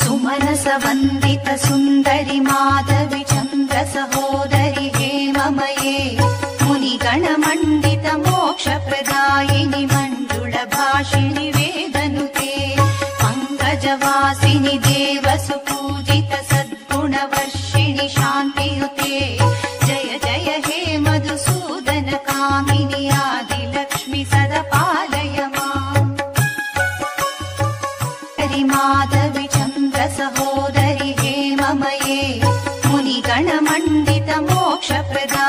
सुमनस वन्दित सुन्दरि माधवि चन्द्र सहोदरि हेममये मुनिगणमण्डित मोक्षप्रदायिनि मण्डुळ भाषिणि वेदनुते पङ्कजवासिनि देव सुपूजित सद्गुणवर्षिणि शान्तियुते। जय जय हे मधुसूदन कामिनि आदिलक्ष्मि सदा पालय सहोदरि हे मम मुनिगणमण्डितमोक्षप्रदा